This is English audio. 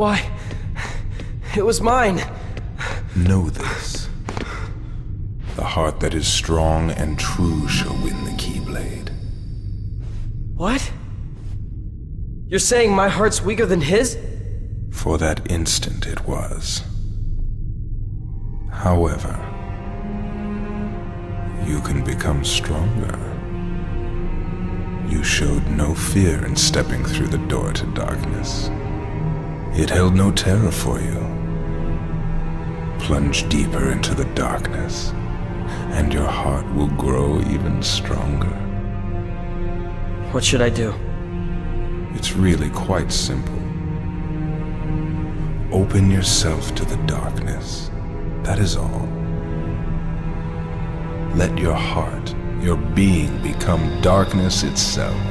Why? It was mine. Know this. The heart that is strong and true shall win the Keyblade. What? You're saying my heart's weaker than his? For that instant it was. However, you can become stronger. You showed no fear in stepping through the door to darkness. It held no terror for you. Plunge deeper into the darkness, and your heart will grow even stronger. What should I do? It's really quite simple. Open yourself to the darkness. That is all. Let your heart, your being become darkness itself.